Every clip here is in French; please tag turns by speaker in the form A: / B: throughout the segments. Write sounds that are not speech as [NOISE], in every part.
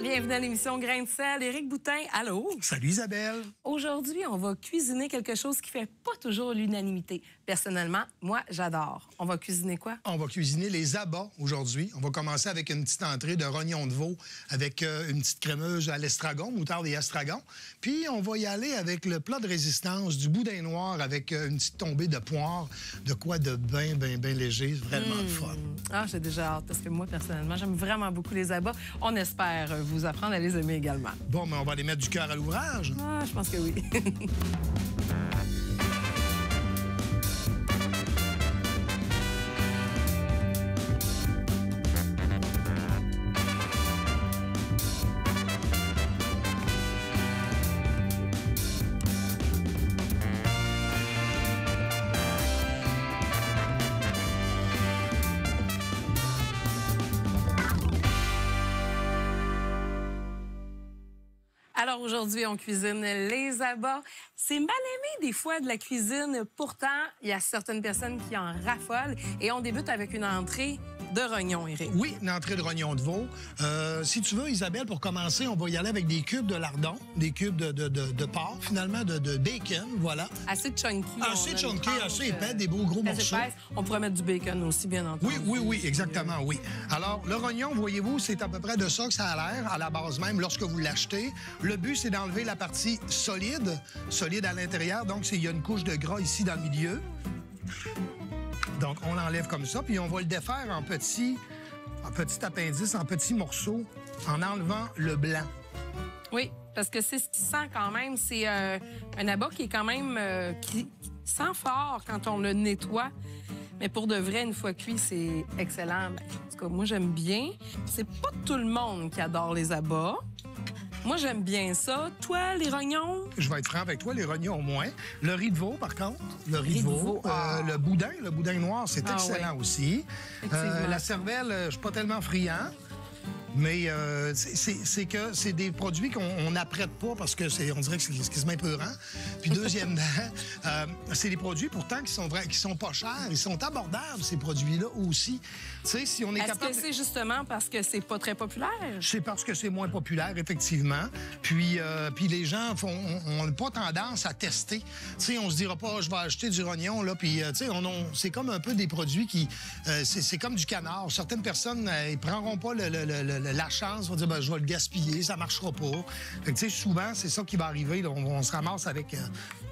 A: bienvenue à l'émission Grain de sel. Éric Boutin, allô?
B: Salut Isabelle.
A: Aujourd'hui, on va cuisiner quelque chose qui fait pas toujours l'unanimité. Personnellement, moi, j'adore. On va cuisiner quoi?
B: On va cuisiner les abats aujourd'hui. On va commencer avec une petite entrée de rognon de veau avec euh, une petite crémeuse à l'estragon, moutarde et astragon. Puis on va y aller avec le plat de résistance du boudin noir avec euh, une petite tombée de poire, de quoi de bien, bien, bien léger, vraiment le fun.
A: Ah, j'ai déjà hâte parce que moi, personnellement, j'aime vraiment beaucoup les abats. On espère euh, vous apprendre à les aimer également.
B: Bon, mais on va les mettre du cœur à l'ouvrage.
A: Ah, je pense que oui. [LAUGHS] Alors aujourd'hui, on cuisine les abats. C'est mal aimé des fois de la cuisine. Pourtant, il y a certaines personnes qui en raffolent. Et on débute avec une entrée de rognon, Eric.
B: Oui, une entrée de rognon de veau. Euh, si tu veux, Isabelle, pour commencer, on va y aller avec des cubes de lardon, des cubes de, de, de, de porc, finalement, de, de bacon, voilà.
A: Assez chunky.
B: Assez chunky, assez
A: euh,
B: épais, des beaux gros morceaux.
A: épaisse. On pourrait mettre du bacon aussi, bien entendu.
B: Oui, oui, oui, exactement, oui. Alors, le rognon, voyez-vous, c'est à peu près de ça que ça a l'air, à la base même, lorsque vous l'achetez. Le but, c'est d'enlever la partie solide, solide à l'intérieur. Donc, il y a une couche de gras ici dans le milieu. Donc, on l'enlève comme ça, puis on va le défaire en petits, en appendices, en petits morceaux, en enlevant le blanc.
A: Oui, parce que c'est ce qui sent quand même. C'est euh, un abat qui est quand même euh, qui sent fort quand on le nettoie. Mais pour de vrai, une fois cuit, c'est excellent. Ben, En tout cas, moi, j'aime bien. C'est pas tout le monde qui adore les abats. Moi, j'aime bien ça. Toi, les rognons?
B: Je vais être franc avec toi, les rognons au moins. Le riz de veau, par contre, le riz,
A: Riz
B: de veau.
A: veau,
B: Euh,
A: ah.
B: le boudin, le boudin noir, c'est
A: Ah,
B: excellent aussi.
A: Effectivement.
B: la cervelle, euh, je suis pas tellement friand. Mais euh, c'est- que c'est des produits qu'on on n'apprête pas parce que c'est on dirait que c'est quasiment épeurant. Puis deuxièmement, [LAUGHS] euh, c'est des produits pourtant qui sont vrais, qui sont pas chers, ils sont abordables ces produits-là aussi. Tu sais, si on est,
A: Est-ce
B: capable
A: que c'est justement parce que c'est pas très populaire?
B: c'est parce que c'est moins populaire, effectivement. Puis, euh, puis les gens font, on n'a pas tendance à tester. Tu sais, on se dira pas, je vais acheter du rognon, là, puis, tu sais, on, on- c'est comme un peu des produits qui, c'est, c'est comme du canard. Certaines personnes, ils prendront pas le- le- la chance, vont dire, ben, je vais le gaspiller, ça marchera pas. Fait que, souvent, c'est ça qui va arriver. on, on se ramasse avec, euh,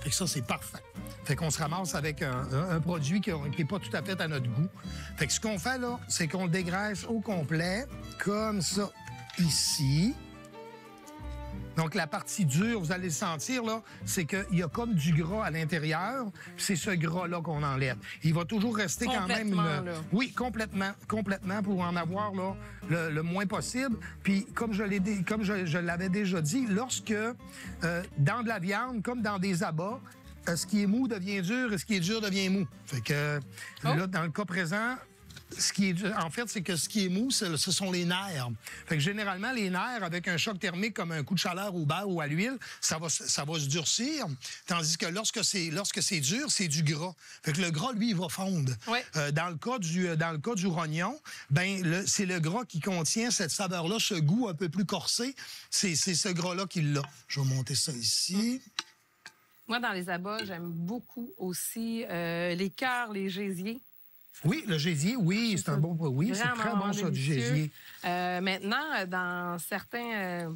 B: fait que ça, c'est parfait. Fait qu'on se ramasse avec un produit qui n'est pas tout à fait à notre goût. Fait que ce qu'on fait, là, c'est qu'on le dégraisse au complet, comme ça, ici. Donc, la partie dure, vous allez le sentir, là, c'est qu'il y a comme du gras à l'intérieur. puis C'est ce gras-là qu'on enlève. Il va toujours rester quand même... Une-
A: là.
B: Oui, complètement, complètement, pour en avoir là, le, le moins possible. Puis, comme je l'ai comme je, je l'avais déjà dit, lorsque euh, dans de la viande, comme dans des abats, euh, ce qui est mou devient dur et ce qui est dur devient mou. Fait que
A: Oh.
B: là, dans le cas présent, ce qui est en fait, c'est que ce qui est mou, ce sont les nerfs. Fait que généralement, les nerfs, avec un choc thermique comme un coup de chaleur au beurre ou à l'huile, ça va, se- ça va se durcir. Tandis que lorsque c'est lorsque c'est dur, c'est du gras. Fait que le gras, lui, il va fondre. Euh, dans le cas du euh, dans le cas du rognon, ben c'est le gras qui contient cette saveur-là, ce goût un peu plus corsé. C'est c'est ce gras-là qui l'a. Je vais monter ça ici.
A: Moi, dans les abats, j'aime beaucoup aussi euh, les cœurs, les gésiers.
B: Oui, le gésier, oui, c'est un bon oui, c'est très bon ça du
A: délicieux.
B: gésier.
A: Euh, maintenant, dans certains, euh,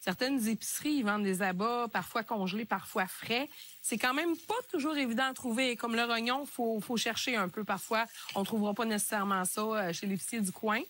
A: certaines épiceries, ils vendent des abats, parfois congelés, parfois frais. C'est quand même pas toujours évident à trouver. Comme le rognon, faut, faut chercher un peu parfois. On trouvera pas nécessairement ça euh, chez l'épicier du coin.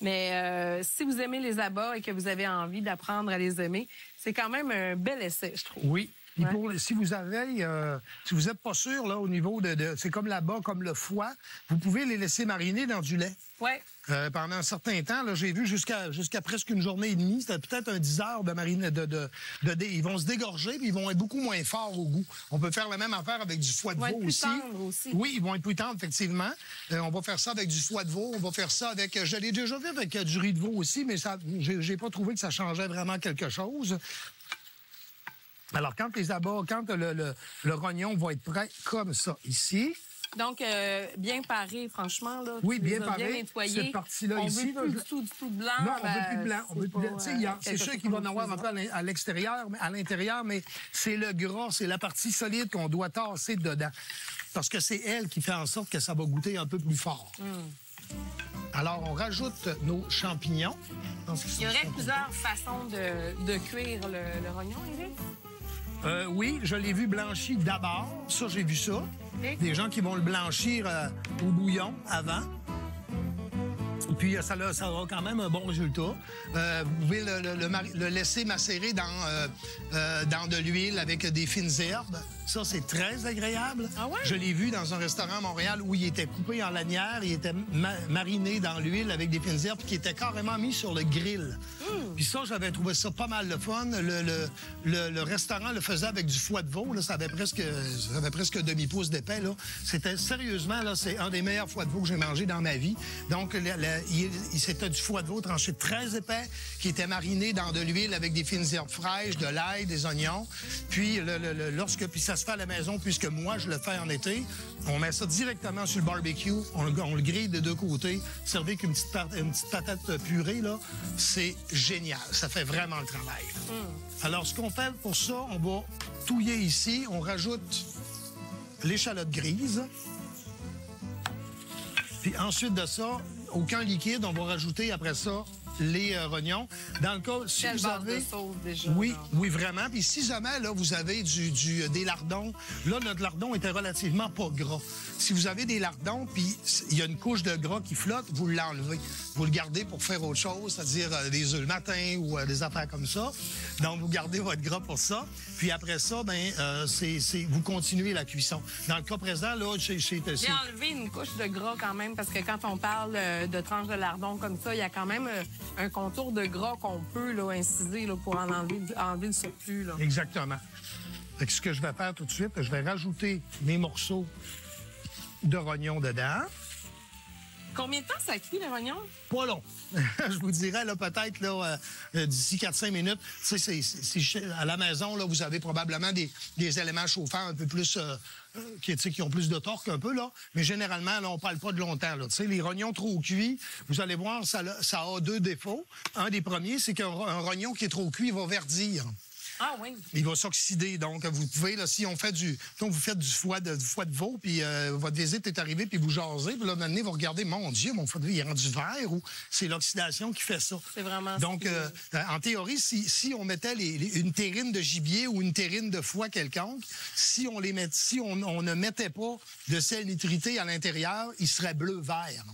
A: Mais euh, si vous aimez les abats et que vous avez envie d'apprendre à les aimer, c'est quand même un bel essai, je trouve.
B: Oui. Puis
A: Ouais.
B: pour, si vous avez, euh, si vous n'êtes pas sûr là au niveau de, de- c'est comme là-bas, comme le foie, vous pouvez les laisser mariner dans du lait.
A: Ouais.
B: Euh, pendant un certain temps, là, j'ai vu jusqu'à jusqu'à presque une journée et demie, c'était peut-être un 10 heures de marine de, de, de, ils vont se dégorger puis ils vont être beaucoup moins forts au goût. On peut faire la même affaire avec du foie de
A: Ils vont
B: veau
A: être plus
B: aussi.
A: aussi.
B: Oui, ils vont être plus tendres effectivement. Euh, on va faire ça avec du foie de veau, on va faire ça avec je l'ai déjà fait avec du riz de veau aussi, mais ça j'ai pas trouvé que ça changeait vraiment quelque chose. Alors, quand les abats, quand le, le, le rognon va être prêt comme ça, ici,
A: Donc, euh, bien paré, franchement. Là,
B: Oui, bien paré.
A: Bien nettoyé.
B: Cette partie-là
A: On
B: ici,
A: veut plus du tout, du tout de blanc.
B: Non, on veut
A: ben,
B: plus blanc. On veut plus blanc.
A: Euh,
B: C'est
A: quelque
B: sûr qu'il va en avoir un
A: utilise.
B: peu à l'extérieur, mais à l'intérieur, mais c'est le gras, c'est la partie solide qu'on doit tasser dedans. Parce que c'est elle qui fait en sorte que ça va goûter un peu plus fort.
A: Hmm.
B: Alors, on rajoute nos champignons.
A: Il y aurait plusieurs façons de, de cuire le, le rognon, Eric?
B: Euh, oui, je l'ai vu blanchi d'abord. Ça, j'ai vu ça. Des gens qui vont le blanchir euh, au bouillon avant. Puis euh, ça, ça aura quand même un bon résultat. Euh, vous pouvez le, le- le mari- le laisser macérer dans, euh, dans de l'huile avec des fines herbes. Ça, c'est très agréable.
A: Ah ouais?
B: Je l'ai vu dans un restaurant à Montréal où il était coupé en lanière, il était ma- mariné dans l'huile avec des fines herbes, puis qui était carrément mis sur le grill. Puis ça, j'avais trouvé ça pas mal le fun. Le, le- le- le restaurant le faisait avec du foie de veau. Là, ça avait presque, ça avait presque demi-pouce d'épais. Là. C'était sérieusement, là, c'est un des meilleurs foies de veau que j'ai mangé dans ma vie. Donc, il, il- c'était du foie de veau tranché très épais qui était mariné dans de l'huile avec des fines herbes fraîches, de l'ail, des oignons. Puis, le- le- le- lorsque puis ça se fait à la maison, puisque moi, je le fais en été, on met ça directement sur le barbecue, on, le- on le grille de deux côtés, servi avec une petite, pat- une petite patate purée, là, c'est génial. Ça fait vraiment le travail. Alors, ce qu'on fait pour ça, on va touiller ici, on rajoute l'échalote grise. Puis ensuite de ça, aucun liquide, on va rajouter après ça les euh, rognons. Dans le cas, si
A: Quelle
B: vous avez...
A: de sauce déjà.
B: Oui,
A: là.
B: oui, vraiment. Puis si jamais là, vous avez du, du- des lardons, là, notre lardon était relativement pas gras. Si vous avez des lardons, puis il y a une couche de gras qui flotte, vous l'enlevez. Vous le gardez pour faire autre chose, c'est-à-dire euh, des œufs le matin ou euh, des affaires comme ça. Donc, vous gardez votre gras pour ça. Puis après ça, ben, euh, c'est, vous continuez la cuisson. Dans le cas présent, là, chez, chez,
A: J'ai enlevé une couche de gras quand même, parce que quand on parle euh, de tranches de lardon comme ça, il y a quand même euh, un contour de gras qu'on peut là, inciser là, pour en enlever, enlever le surplus. Là.
B: Exactement. Fait que ce que je vais faire tout de suite, je vais rajouter mes morceaux de rognons dedans.
A: Combien de temps ça cuit, le rognon?
B: Pas long. [LAUGHS] je vous dirais, là, peut-être, là, euh, d'ici 4-5 minutes. Tu sais, c'est- à la maison, là, vous avez probablement des, des éléments chauffants un peu plus, euh, euh, qui, tu sais, qui ont plus de torque un peu, là. Mais généralement, là, on parle pas de longtemps. Tu sais, les rognons trop cuits, vous allez voir, ça, a- deux défauts. Un des premiers, c'est qu'un ro- un rognon qui est trop cuit, va verdir.
A: Ah oui.
B: Il va s'oxyder. Donc, vous pouvez, là, si on fait du. Donc, vous faites du foie de, du foie de veau, puis euh, votre visite est arrivée, puis vous jasez, puis là, maintenant, vous regardez, mon Dieu, mon foie de veau, il est rendu vert, ou c'est l'oxydation qui fait ça.
A: C'est vraiment
B: Donc, euh, euh, en théorie, si, si on mettait les- les- une terrine de gibier ou une terrine de foie quelconque, si on les met, si on, on ne mettait pas de sel nitrité à l'intérieur, il serait bleu-vert.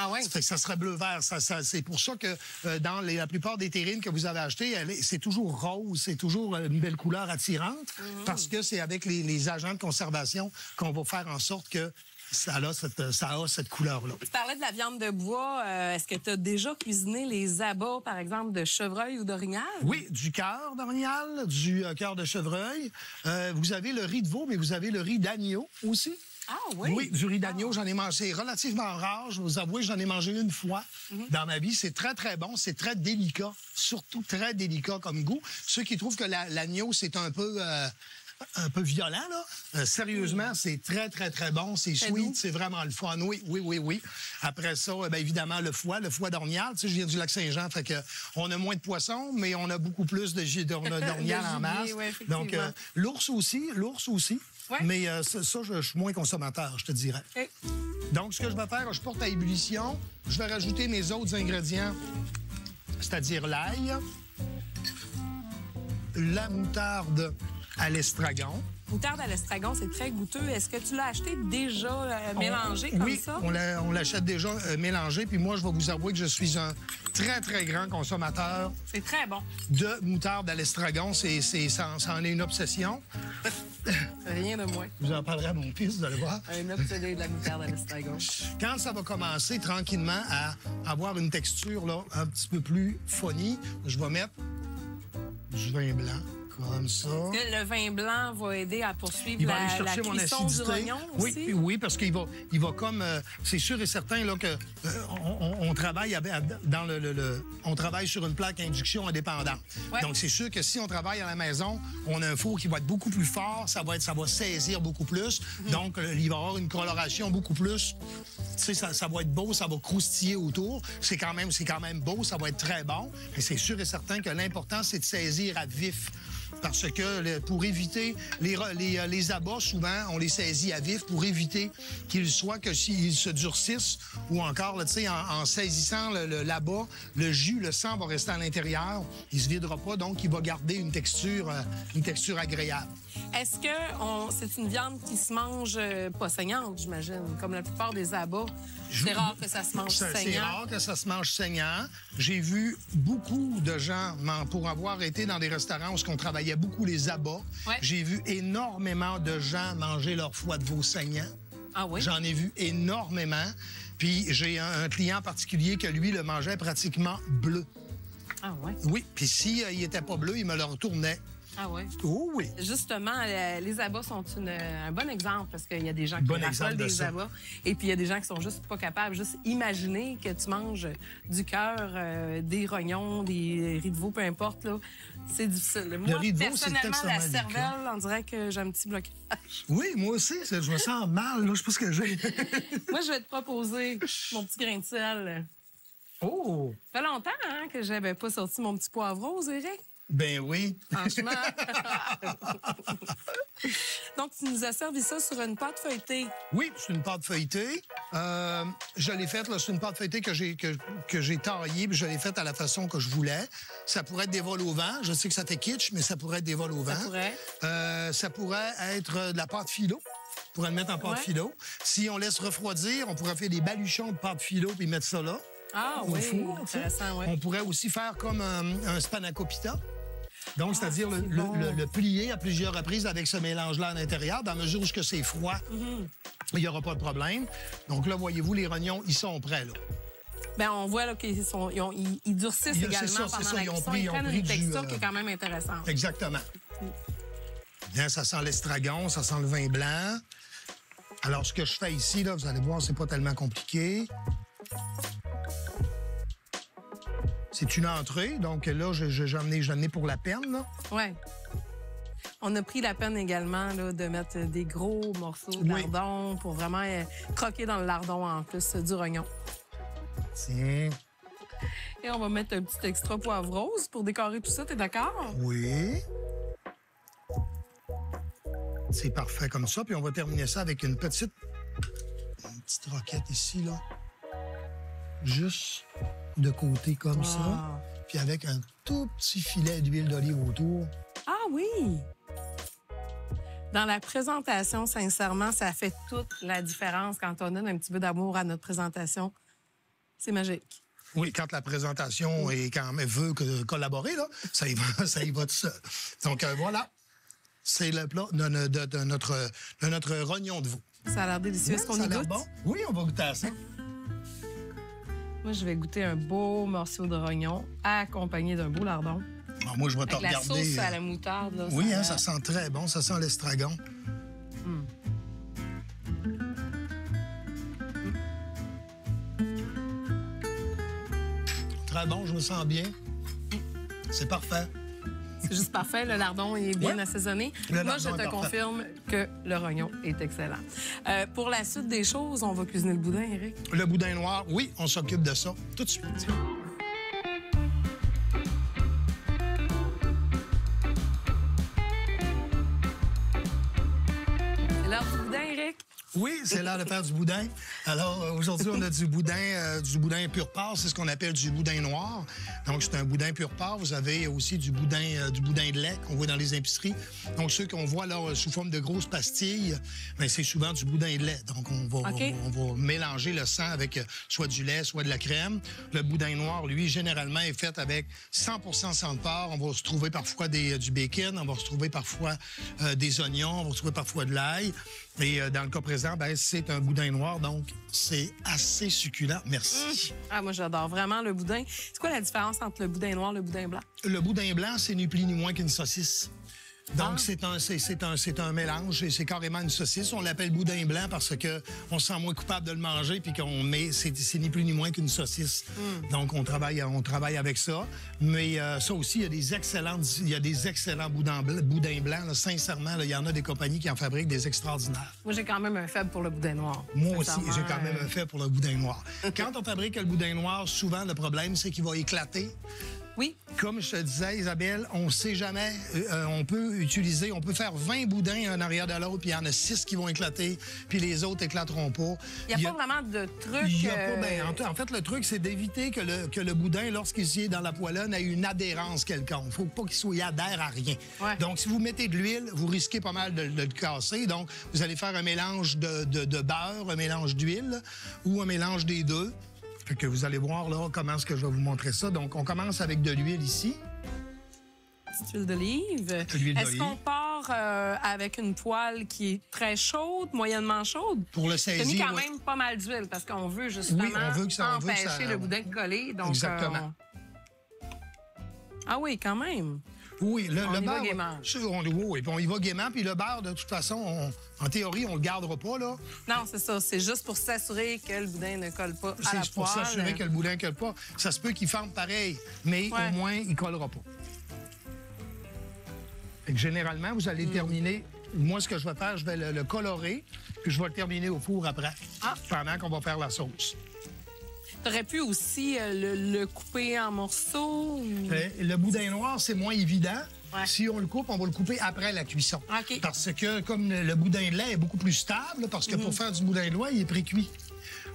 A: Ah oui.
B: Ça fait que ça serait bleu-vert. Ça, ça- c'est pour ça que euh, dans les- la plupart des terrines que vous avez achetées, c'est toujours rose, c'est toujours euh, une belle couleur attirante,
A: Mhm.
B: parce que c'est avec les, les agents de conservation qu'on va faire en sorte que ça a cette, ça a cette couleur-là.
A: Tu parlais de la viande de bois. euh, Est-ce que tu as déjà cuisiné les abats, par exemple, de chevreuil ou d'orignal?
B: Oui, du cœur d'orignal, du euh, cœur de chevreuil. Euh, vous avez le riz de veau, mais vous avez le riz d'agneau aussi.
A: Ah oui?
B: Oui, du riz d'agneau, j'en ai mangé relativement rare. Je vous avouer, j'en ai mangé une fois dans ma vie. C'est très, très bon. C'est très délicat. Surtout très délicat comme goût. Ceux qui trouvent que la- l'agneau, c'est un peu... euh, un peu violent, là. Euh, sérieusement, c'est très, très, très bon. C'est sweet, c'est vraiment le fun. Oui, oui, oui, oui. Après ça, bien évidemment, le foie, le foie d'ornial. Tu sais, je viens du lac Saint-Jean, fait que on a moins de poissons, mais on a beaucoup plus de [LAUGHS] d'ornial en masse.
A: ouais.
B: Donc, euh, l'ours aussi, l'ours aussi.
A: Ouais.
B: Mais euh, ça, ça, je, suis moins consommateur, je te dirais. Donc, ce que je vais faire, je porte à ébullition. Je vais rajouter mes autres ingrédients, c'est-à-dire l'ail, la moutarde à l'estragon.
A: Moutarde à l'estragon, c'est très goûteux. Est-ce que tu l'as acheté déjà euh, mélangé comme
B: oui,
A: ça?
B: on l'a- on l'achète déjà euh, mélangé. Puis moi, je vais vous avouer que je suis un très, très grand consommateur
A: C'est très bon.
B: de moutarde à l'estragon. C'est, ça, ça en est une obsession. [LAUGHS]
A: Rien de moins.
B: Je vous en parlerai à mon fils, vous allez voir.
A: Un obsédé de la moutarde à l'estragon. [LAUGHS]
B: Quand ça va commencer tranquillement à avoir une texture là, un petit peu plus funny, je vais mettre du vin blanc. Comme ça.
A: Le vin blanc va aider à poursuivre
B: Il va
A: la,
B: aller
A: la cuisson du rognon
B: oui,
A: aussi?
B: oui, parce qu'il va, il va comme, euh, c'est sûr et certain là que euh, on, travaille dans le, le- le- on travaille sur une plaque induction indépendante.
A: Ouais.
B: Donc c'est sûr que si on travaille à la maison, on a un four qui va être beaucoup plus fort, ça va être, ça va saisir beaucoup plus.
A: Mhm.
B: Donc il va avoir une coloration beaucoup plus. Tu sais, ça, ça va être beau, ça va croustiller autour. C'est quand même, c'est quand même beau, ça va être très bon. Mais c'est sûr et certain que l'important c'est de saisir à vif. Parce que pour éviter les, les, euh, les abats, souvent, on les saisit à vif pour éviter qu'ils que s'ils se durcissent ou encore, tu sais, en, saisissant le- le- l'abat, le jus, le sang va rester à l'intérieur. Il se videra pas, donc il va garder une texture, euh, une texture agréable.
A: Est-ce que on- c'est une viande qui se mange euh, pas saignante, j'imagine, comme la plupart des abats? C'est rare que ça se mange
B: C'est c'est
A: saignant.
B: rare que ça se mange saignant. J'ai vu beaucoup de gens, pour avoir été dans des restaurants où on travaillait beaucoup les abats,
A: Ouais.
B: j'ai vu énormément de gens manger leur foie de veau saignant.
A: Ah oui?
B: J'en ai vu énormément. Puis j'ai un, un client particulier que lui le mangeait pratiquement bleu.
A: Ah oui?
B: Oui, puis si euh, il était pas bleu, il me le retournait.
A: Ah oui?
B: Oh oui.
A: Justement, euh, les abats sont une- un bon exemple parce qu'il y a des gens qui
B: Bon
A: raffolent
B: exemple de
A: des
B: ça.
A: abats et puis il y a des gens qui sont juste pas capables. Juste imaginer que tu manges du cœur, euh, des rognons, des riz de veau, peu importe. là. C'est difficile. Moi,
B: c'est
A: personnellement, la cervelle, on dirait que j'ai un petit blocage.
B: Oui, moi aussi, c'est- je me sens mal. Là, je sais pas ce que j'ai. [LAUGHS]
A: Moi, je vais te proposer mon petit grain de sel.
B: oh!
A: Ça fait longtemps hein, que j'avais pas sorti mon petit poivron, rose, Eric.
B: Ben oui.
A: Franchement. [LAUGHS] Donc, tu nous as servi ça sur une pâte feuilletée.
B: Oui, c'est une pâte feuilletée. Euh, je l'ai faite, là, c'est une pâte feuilletée que j'ai que, que j'ai taillée, puis je l'ai faite à la façon que je voulais. Ça pourrait être des vols au vent. Je sais que ça fait kitsch, mais ça pourrait être des vols au vent.
A: pourrait.
B: Euh, ça pourrait être euh, de la pâte philo. On pourrait le mettre en pâte
A: Ouais.
B: philo. Si on laisse refroidir, on pourrait faire des baluchons de pâte philo puis mettre ça là.
A: Ah
B: four,
A: intéressant, oui.
B: On pourrait aussi faire comme un, un spanakopita. Donc, c'est-à-dire le,
A: Ah, c'est
B: le-
A: bon.
B: le- le plier à plusieurs reprises avec ce mélange-là à l'intérieur, dans la mesure où c'est froid,
A: Mm-hmm.
B: il n'y aura pas de problème. Donc là, voyez-vous, les rognons, ils sont prêts. Là.
A: Ben, on voit qu'ils sont, ils, ont- ils- durcissent également
B: c'est ça,
A: pendant
B: c'est ça,
A: la
B: ils ont
A: cuisson.
B: pris-
A: ils prennent une texture
B: euh,
A: qui est quand même intéressante.
B: Exactement. Bien, ça sent l'estragon, ça sent le vin blanc. Alors, ce que je fais ici, là, vous allez voir, c'est pas tellement compliqué. C'est une entrée, donc là, je- je- j'en ai, j'en ai pour la peine. Là.
A: Ouais. On a pris la peine également là, de mettre des gros morceaux de
B: Oui.
A: lardon pour vraiment euh, croquer dans le lardon en plus euh, du rognon.
B: Tiens,
A: Et on va mettre un petit extra poivre rose pour décorer tout ça, t'es d'accord?
B: oui. C'est parfait comme ça. Puis on va terminer ça avec une petite, une petite roquette ici, là. Juste de côté comme ça. Puis avec un tout petit filet d'huile d'olive autour.
A: Ah oui! Dans la présentation, sincèrement, ça fait toute la différence quand on donne un petit peu d'amour à notre présentation. C'est magique.
B: Oui, quand la présentation est quand même veut que- collaborer, là, ça y va, [LAUGHS] ça y va tout seul. Donc euh, voilà, c'est le plat de, de- de- de notre, de notre rognon de veau.
A: Ça a l'air délicieux. Est-ce qu'on y goûte?
B: bon? Oui, on va goûter à ça.
A: Moi, je vais goûter un beau morceau de rognon accompagné d'un beau lardon.
B: Bon, moi, je vais te
A: Avec la
B: regarder.
A: sauce à
B: euh,
A: la moutarde. Là,
B: Oui,
A: a
B: hein, ça sent très bon, ça sent l'estragon.
A: Hmm.
B: Très bon, je me sens bien. C'est parfait.
A: C'est juste parfait. Le lardon est bien
B: Ouais.
A: assaisonné.
B: Le
A: Moi, je te confirme que le rognon est excellent. Euh, pour la suite des choses, on va cuisiner le boudin, Eric.
B: Le boudin noir, oui, on s'occupe de ça tout de suite.
A: L'heure du boudin, Eric.
B: Oui, c'est l'heure de faire du boudin. Alors, euh, aujourd'hui, on a du boudin, euh, du boudin pur part. C'est ce qu'on appelle du boudin noir. Donc, c'est un boudin pur part. Vous avez aussi du boudin, euh, du boudin de lait qu'on voit dans les épiceries. Donc, ceux qu'on voit là sous forme de grosses pastilles, ben, c'est souvent du boudin de lait. Donc, on va, on, va mélanger le sang avec soit du lait, soit de la crème. Le boudin noir, lui, généralement, est fait avec 100 sang de porc. On va se trouver parfois des, du bacon. On va se trouver parfois euh, des oignons. On va se trouver parfois de l'ail. Et dans le cas présent, ben, c'est un boudin noir, donc c'est assez succulent. Merci.
A: Ah, moi, j'adore vraiment le boudin. C'est quoi la différence entre le boudin noir et le boudin blanc?
B: Le boudin blanc, c'est ni plus ni moins qu'une saucisse. Donc,
A: Ah.
B: c'est un, c'est, un, c'est un mélange et c'est carrément une saucisse. On l'appelle boudin blanc parce que on se sent moins coupable de le manger puis qu'on met, c'est, ni plus ni moins qu'une saucisse.
A: Hmm.
B: Donc, on travaille, on travaille avec ça. Mais euh, ça aussi, il y a des excellents, il y a des excellents boudins, bl- boudins blancs. là. Sincèrement, là, il y en a des compagnies qui en fabriquent des extraordinaires.
A: Moi, j'ai quand même un faible pour le boudin noir.
B: Moi aussi,
A: Sincèrement,
B: j'ai quand même un fait pour le boudin noir. Quand on fabrique le boudin noir, souvent, le problème, c'est qu'il va éclater.
A: Oui.
B: Comme je te disais, Isabelle, on ne sait jamais. euh, euh, on peut utiliser, on peut faire 20 boudins un arrière de l'autre, puis il y en a 6 qui vont éclater, puis les autres éclateront pas.
A: Il n'y a, pas vraiment de truc.
B: y a
A: euh,
B: pas- ben, en, en fait, le truc, c'est d'éviter que le, que le boudin, lorsqu'il est dans la poêlonne, ait une adhérence quelconque. Il faut pas qu'il soit il adhère à rien.
A: Ouais.
B: Donc, si vous mettez de l'huile, vous risquez pas mal de, de le casser. Donc, vous allez faire un mélange de, de- de beurre, un mélange d'huile ou un mélange des deux. Fait que vous allez voir là comment est-ce que je vais vous montrer ça. Donc, on commence avec de l'huile ici.
A: petite huile d'olive. Est-ce qu'on part euh, avec une poêle qui est très chaude, moyennement chaude?
B: Pour le
A: T'as mis
B: saisir.
A: quand
B: ouais.
A: même pas mal d'huile parce qu'on veut justement
B: Oui, on veut que ça- on veut que
A: empêcher
B: ça-
A: le boudin de coller. Donc,
B: Exactement.
A: euh, Ah oui, quand même.
B: Oui, le,
A: On
B: le
A: y va gaiement.
B: on, oui, puis on y va gaiement. Puis le beurre, de toute façon, on- en théorie, on le gardera pas, là.
A: Non, c'est ça. C'est juste pour s'assurer que le boudin ne colle pas à la
B: C'est pour
A: poêle.
B: s'assurer que le boudin ne colle pas. Ça se peut qu'il forme pareil, mais
A: Ouais.
B: au moins, il ne collera pas. Fait que généralement, vous
A: Hmm.
B: allez terminer. Moi, ce que je vais faire, je vais le, le colorer, puis je vais le terminer au four après,
A: Ah.
B: pendant qu'on va faire la sauce.
A: T'aurais pu aussi euh, le, le couper en morceaux. ou-
B: Euh, Le boudin noir, c'est moins évident.
A: Ouais.
B: Si on le coupe, on va le couper après la cuisson. Parce que comme le, le boudin de lait est beaucoup plus stable, parce que pour faire du boudin de lait, il est pré-cuit.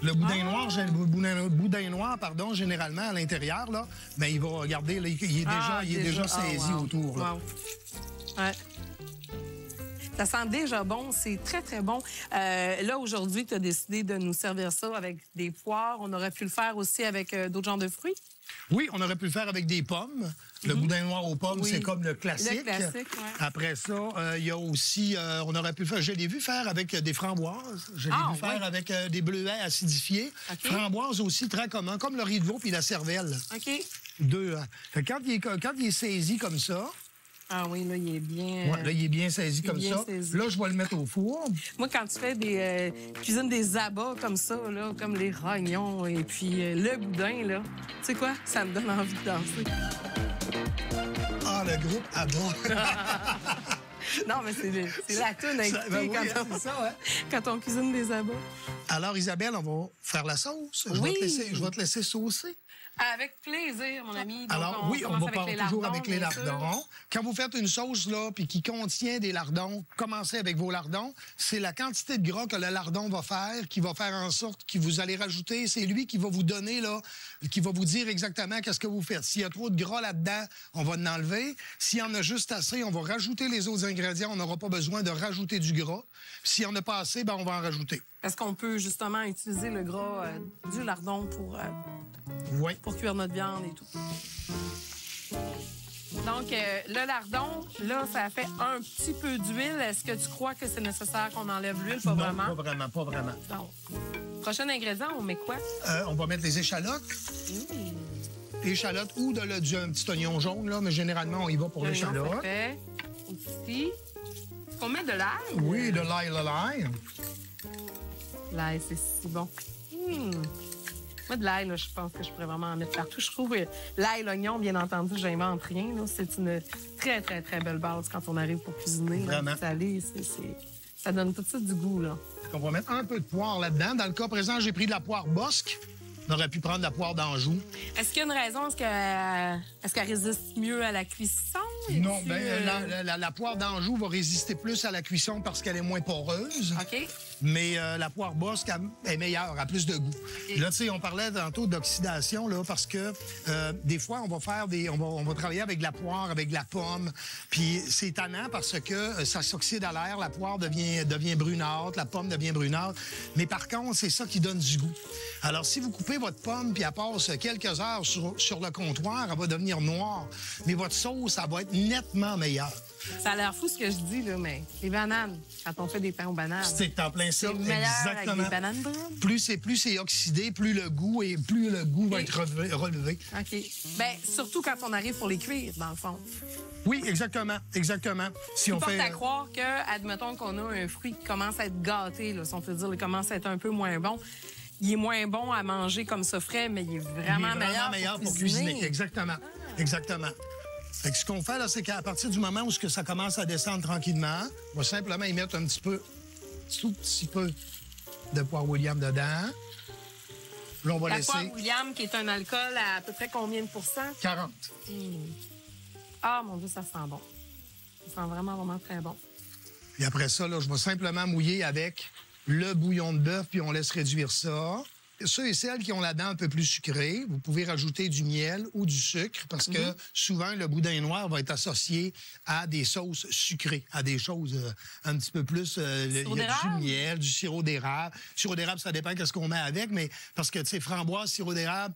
B: Le boudin
A: Ah!
B: noir, le boudin, boudin noir, pardon, généralement à l'intérieur, là, ben, il va regarder, là, il, est déjà,
A: Ah,
B: il est déjà
A: Ah,
B: saisi
A: wow.
B: autour. là.
A: Wow. Ouais. Ça sent déjà bon, c'est très, très bon. Euh, là, aujourd'hui, tu as décidé de nous servir ça avec des poires. On aurait pu le faire aussi avec euh, d'autres genres de fruits.
B: Oui, on aurait pu le faire avec des pommes. Le boudin noir aux pommes,
A: Mhm. Oui.
B: c'est comme le classique.
A: Le classique, ouais.
B: Après ça, euh, il y a aussi, euh, on aurait pu le faire, je l'ai vu faire avec des framboises. Je l'ai
A: Ah,
B: vu faire
A: ouais.
B: avec euh, des bleuets acidifiés. Framboises aussi, très commun, comme le riz de veau puis la cervelle.
A: OK.
B: Deux. hein. Fait quand, il est, quand il est saisi comme ça,
A: Ah oui, là, il est bien.
B: ouais, là, il est bien saisi
A: est
B: comme
A: bien
B: ça.
A: saisi.
B: Là, je vais le mettre au four. [LAUGHS]
A: Moi, quand tu fais des euh, cuisines des abats comme ça, là, comme les rognons et puis euh, le boudin, là, tu sais quoi? Ça me donne envie de danser.
B: Ah, le groupe à [LAUGHS]
A: Non, mais c'est la toune à écouter
B: ben oui,
A: quand,
B: hein,
A: on,
B: ça, ouais.
A: quand on cuisine des abats.
B: Alors, Isabelle, on va faire la sauce. Je,
A: Oui.
B: vais, te laisser, je vais te laisser saucer.
A: Avec plaisir, mon ami. Donc,
B: Alors, oui, on va
A: avec les
B: toujours
A: lardons,
B: avec les lardons. Quand vous faites une sauce là, puis qui contient des lardons, commencez avec vos lardons. C'est la quantité de gras que le lardon va faire qui va faire en sorte que vous allez rajouter. C'est lui qui va vous donner là, qui va vous dire exactement qu'est-ce que vous faites. S'il y a trop de gras là-dedans, on va en enlever. S'il y en a juste assez, on va rajouter les autres ingrédients. On n'aura pas besoin de rajouter du gras. S'il y en a pas assez, ben on va en rajouter.
A: Parce qu'on peut justement utiliser le gras euh, du lardon pour, euh,
B: Oui.
A: pour cuire notre viande et tout? Donc, euh, le lardon, là, ça fait un petit peu d'huile. Est-ce que tu crois que c'est nécessaire qu'on enlève l'huile? Pas
B: Non,
A: vraiment.
B: Pas vraiment, pas vraiment.
A: Donc, prochain ingrédient, on met quoi?
B: On va mettre les échalotes. Échalotes ou de, le- du, un petit oignon jaune, là, mais généralement, on y va pour l'échalote.
A: parfait. Aussi. Est-ce qu'on met de l'ail?
B: Oui, de l'ail, de l'ail.
A: L'ail, c'est si bon. Hmm. Moi, de l'ail, là, je pense que je pourrais vraiment en mettre partout. Je trouve que l'ail, l'oignon, bien entendu, j'invente rien. là. C'est une très, très, très belle base quand on arrive pour cuisiner. là.
B: Vraiment.
A: Salé, c'est- c'est- ça donne tout de suite du goût. Là.
B: On va mettre un peu de poire là-dedans. Dans le cas présent, j'ai pris de la poire bosque. On aurait pu prendre de la poire d'Anjou.
A: Est-ce qu'il y a une raison? Est-ce qu'elle est qu'elle résiste mieux à la cuisson?
B: Non, ben,
A: euh,
B: la- la- la poire d'Anjou va résister plus à la cuisson parce qu'elle est moins poreuse.
A: OK.
B: Mais euh, la poire bosque est meilleure, a plus de goût.
A: Et-
B: Là, tu sais, on parlait tantôt d'oxydation, là, parce que euh, des fois, on va faire des. On va, on va travailler avec de la poire, avec de la pomme. Puis c'est tannant parce que euh, ça s'oxyde à l'air, la poire devient, devient brunâtre, la pomme devient brunâtre. Mais par contre, c'est ça qui donne du goût. Alors, si vous coupez votre pomme, puis elle passe quelques heures sur, sur le comptoir, elle va devenir noire. Mais votre sauce, elle va être nettement meilleure.
A: Ça a l'air fou ce que je dis, là, mais les bananes, quand on fait des pains aux bananes,
B: C'est en plein ça.
A: meilleur avec
B: Exactement.
A: des bananes brunes.
B: Plus c'est plus c'est oxydé, plus le goût et plus le goût va être relevé.
A: OK. Ben, surtout quand on arrive pour les cuire, dans le fond.
B: Oui, exactement, exactement. Si
A: Il
B: on
A: porte
B: fait
A: à croire que, admettons qu'on a un fruit qui commence à être gâté, là, si on peut dire, il commence à être un peu moins bon. Il est moins bon à manger comme ça frais, mais il est vraiment,
B: Il est
A: meilleur,
B: meilleur
A: pour,
B: pour cuisiner. Exactement. Exactement. Fait que ce qu'on fait, là, c'est qu'à partir du moment où ce que ça commence à descendre tranquillement, on va simplement y mettre un petit peu, tout petit peu de poire William dedans. Là, on va
A: La
B: laisser
A: poire William, qui est un alcool à à peu près combien de pourcents?
B: 40.
A: Ah, mon Dieu, ça sent bon. Ça sent vraiment, vraiment très bon.
B: Puis après ça, là, je vais simplement mouiller avec le bouillon de bœuf, puis on laisse réduire ça. Ceux et celles qui ont la dent un peu plus sucrée, vous pouvez rajouter du miel ou du sucre parce
A: Mhm.
B: que souvent le boudin noir va être associé à des sauces sucrées, à des choses euh, un petit peu plus. euh, il y a du miel, du sirop d'érable. Sirop d'érable, ça dépend de ce qu'on met avec, mais parce que tu sais, framboise, sirop d'érable,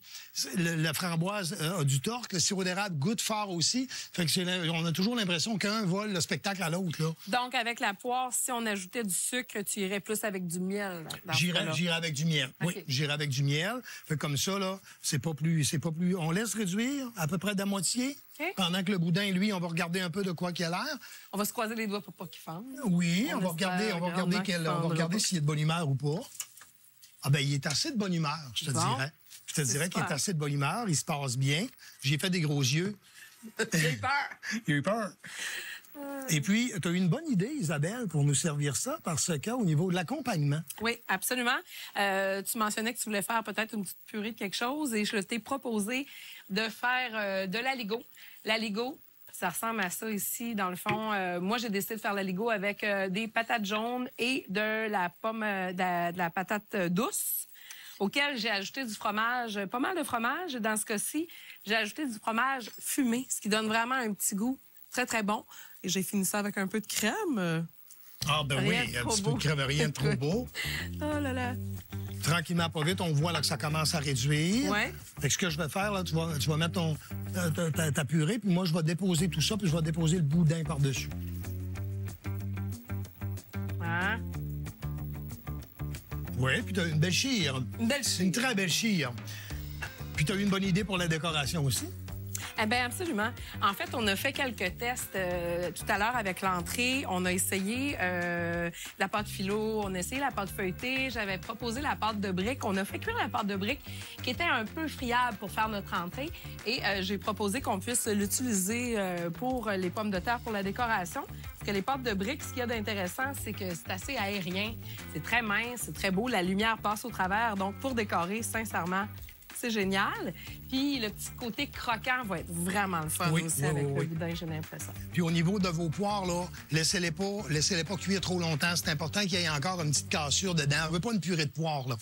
B: la framboise euh, a du torque, le sirop d'érable goûte fort aussi. Fait que on a toujours l'impression qu'un vole le spectacle à l'autre là.
A: Donc, avec la poire, si on ajoutait du sucre, tu irais plus avec du miel. dans ce
B: J'irai
A: cas-là.
B: j'irai avec du miel. Oui, Avec du miel. Fait comme ça, là, c'est pas plus. C'est pas plus. On laisse réduire à peu près de la moitié. Pendant que le boudin, lui, on va regarder un peu de quoi qu'il a l'air.
A: On va se croiser les doigts pour pas qu'il fende.
B: Oui, on,
A: On
B: va regarder, on va regarder, quel- on va regarder s'il est de bonne humeur ou pas. Ah ben, il est assez de bonne humeur, je te
A: Bon.
B: dirais. Je te dirais qu'il est assez de bonne humeur. Il se passe bien. J'ai fait des gros yeux.
A: J'ai eu peur.
B: Il a eu peur. [LAUGHS] Et puis, tu as une bonne idée, Isabelle, pour nous servir ça, parce qu'au niveau de l'accompagnement,
A: Oui, absolument. Euh, tu mentionnais que tu voulais faire peut-être une petite purée de quelque chose et je t'ai proposé de faire euh, de l'aligot. L'aligot, ça ressemble à ça ici, dans le fond. Euh, moi, j'ai décidé de faire l'aligot avec euh, des patates jaunes et de la pomme, de la, de la patate douce auquel j'ai ajouté du fromage, pas mal de fromage. Dans ce cas-ci, j'ai ajouté du fromage fumé, ce qui donne vraiment un petit goût très, très bon. Et j'ai fini ça avec un peu de crème.
B: Ah ben
A: Rien
B: oui, un petit peu de crème, rien de trop beau. [LAUGHS]
A: Oh là là.
B: Tranquillement, pas vite, on voit là, que ça commence à réduire.
A: Ouais.
B: Fait que ce que je vais faire, là, tu vas, tu vas mettre ton, ta, ta- ta- ta purée, puis moi, je vais déposer tout ça, puis je vais déposer le boudin par-dessus.
A: Hein?
B: Oui, puis tu as une belle chire.
A: Une belle
B: C'est une très belle chire. Puis tu as eu une bonne idée pour la décoration aussi?
A: Eh bien, absolument. En fait, on a fait quelques tests euh, tout à l'heure avec l'entrée. On a essayé euh, la pâte philo, on a essayé la pâte feuilletée. J'avais proposé la pâte de briques. On a fait cuire la pâte de briques qui était un peu friable pour faire notre entrée. Et euh, j'ai proposé qu'on puisse l'utiliser pour les pommes de terre pour la décoration. Parce que les pâtes de briques, ce qu'il y a d'intéressant, c'est que c'est assez aérien. C'est très mince, c'est très beau. La lumière passe au travers. Donc, pour décorer, sincèrement, c'est génial. Puis le petit côté croquant va être vraiment le fun
B: Oui,
A: aussi
B: oui,
A: avec
B: oui,
A: le boudin, j'ai l'impression.
B: Puis au niveau de vos poires, là, laissez-les pas, laissez-les pas cuire trop longtemps. C'est important qu'il y ait encore une petite cassure dedans. On veut pas une purée de poire, là.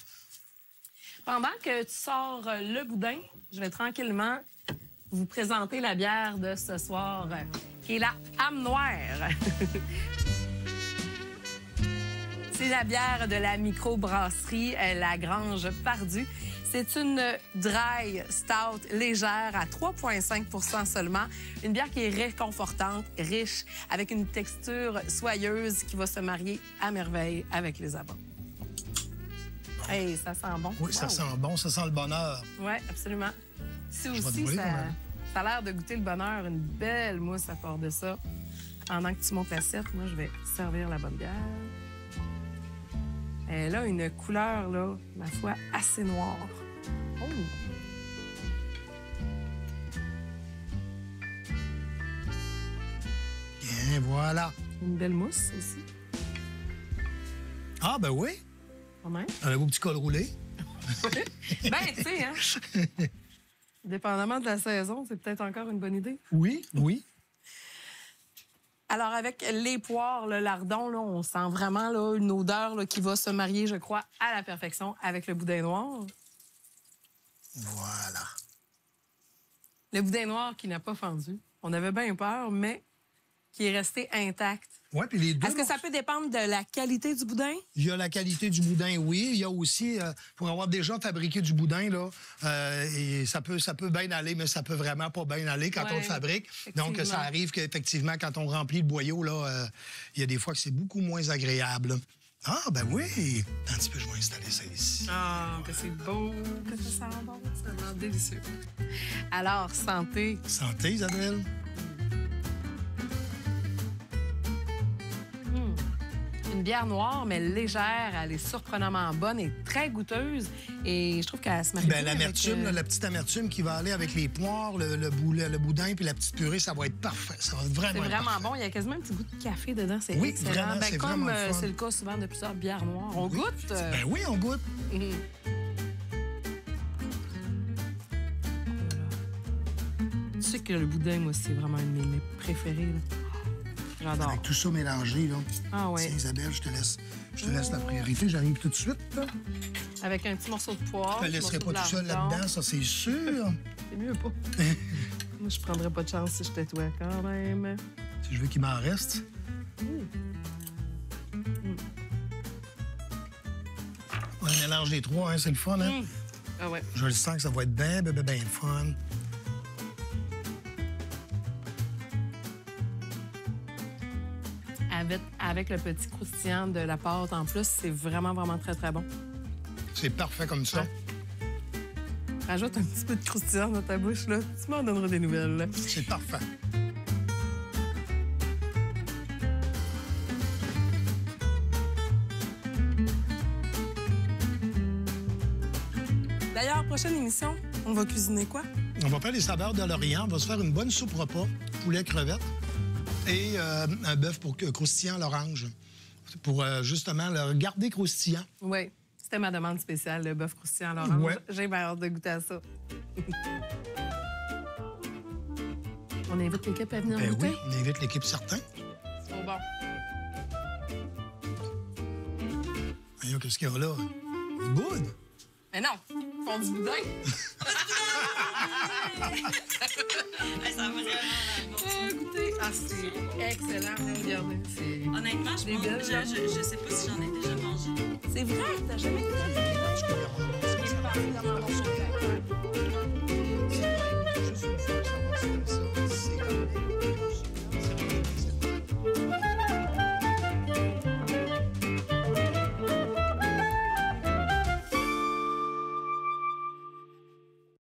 A: Pendant que tu sors euh, le boudin, je vais tranquillement vous présenter la bière de ce soir, euh, qui est la âme noire. [LAUGHS] C'est la bière de la microbrasserie euh, La Grange Pardue. C'est une dry stout légère à 3,5 seulement. Une bière qui est réconfortante, riche, avec une texture soyeuse qui va se marier à merveille avec les abats. Hey, ça sent bon.
B: Oui, ça sent bon, ça sent le bonheur.
A: Oui, absolument.
B: Te
A: aussi, ça, ça a l'air de goûter le bonheur. Une belle mousse à part de ça. Pendant que tu montes l'assiette, moi, je vais servir la bonne bière. Elle a une couleur, là, ma foi, assez noire. Oh!
B: Bien, voilà.
A: Une belle mousse aussi,
B: Ah, ben oui.
A: quand même.
B: Un beau petit col roulé. [LAUGHS]
A: Ben, tu sais, hein? [LAUGHS] Dépendamment de la saison, c'est peut-être encore une bonne idée.
B: Oui, oui.
A: Alors, avec les poires, le lardon, là, on sent vraiment là, une odeur là, qui va se marier, je crois, à la perfection avec le boudin noir.
B: Voilà.
A: Le boudin noir qui n'a pas fendu. On avait bien peur, mais qui est resté intact
B: Ouais, puis les deux.
A: Est-ce que ça peut dépendre de la qualité du boudin?
B: Il y a la qualité du boudin, oui. Il y a aussi, euh, pour avoir déjà fabriqué du boudin, là, euh, et ça peut, ça peut bien aller, mais ça peut vraiment pas bien aller quand
A: Ouais,
B: on le fabrique. Donc, ça arrive qu'effectivement, quand on remplit le boyau, là, euh, il y a des fois que c'est beaucoup moins agréable. Ah, ben oui! Un petit peu, je vais installer ça ici.
A: Ah, que c'est beau, que ça sent bon, ça sent délicieux. Alors, santé.
B: Santé, Isabelle.
A: Bière noire, mais légère, elle est surprenamment bonne et très goûteuse. Et je trouve qu'elle se marie
B: Ben,
A: bien
B: l'amertume,
A: euh,
B: la petite amertume qui va aller avec les poires, le, le, bou- le boudin puis la petite purée, ça va être parfait. Ça va
A: C'est
B: vraiment être
A: vraiment
B: parfait.
A: bon. Il y a quasiment un petit goût de café dedans. C'est
B: Oui,
A: excellent.
B: vraiment,
A: Ben,
B: c'est
A: comme euh, c'est le cas souvent de plusieurs bières noires. On goûte. euh,
B: Ben oui, on goûte.
A: mhm. Tu sais que le boudin, moi, c'est vraiment un de mes, là. J'adore.
B: Avec tout ça mélangé, là.
A: Ah ouais.
B: Tiens, Isabelle, je te laisse, je te laisse la priorité. J'arrive tout de suite. Là.
A: Avec un petit morceau de poire.
B: Je te laisserai pas tout seul là-dedans, ça, c'est sûr. [LAUGHS]
A: C'est mieux pas. [LAUGHS] moi, je prendrais pas de chance si j'étais toi, quand même.
B: si je veux qu'il m'en reste. On mélange les trois, hein, c'est le fun. Hein?
A: Mm. Ah ouais.
B: Je le sens que ça va être bien, bien, bien, bien le fun.
A: Avec, avec le petit croustillant de la pâte en plus, c'est vraiment, vraiment très, très bon.
B: C'est parfait comme ça.
A: Rajoute un petit peu de croustillant dans ta bouche, là. Tu m'en donneras des nouvelles, là.
B: C'est parfait.
A: D'ailleurs, prochaine émission, on va cuisiner quoi?
B: On va faire les saveurs de l'Orient. On va se faire une bonne soupe repas, poulet crevette et euh, un bœuf pour que- croustillant à l'orange. Pour euh, justement le garder croustillant.
A: Oui. C'était ma demande spéciale, le bœuf croustillant à l'orange.
B: Ouais.
A: J'ai bien hâte de goûter à ça. [LAUGHS] on invite l'équipe à venir
B: Ben
A: goûter?
B: oui, on invite l'équipe certain.
A: C'est trop bon.
B: Voyons, qu'est-ce qu'il y a là? Boud?
A: Mais non, ils font du boudin. [LAUGHS]
C: Ça va vraiment.
A: Ah, c'est excellent, même.
C: Honnêtement, je, pense,
A: hein.
C: je, je, sais pas si j'en ai déjà mangé.
A: C'est vrai, t'as jamais mangé?
B: Je